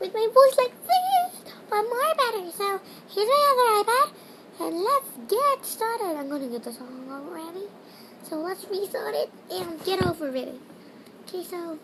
with my voice like this, but more better. So here's my other iPad, and let's get started. I'm gonna get the song already. So let's restart it and get over it. Okay, so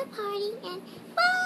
the party and bye!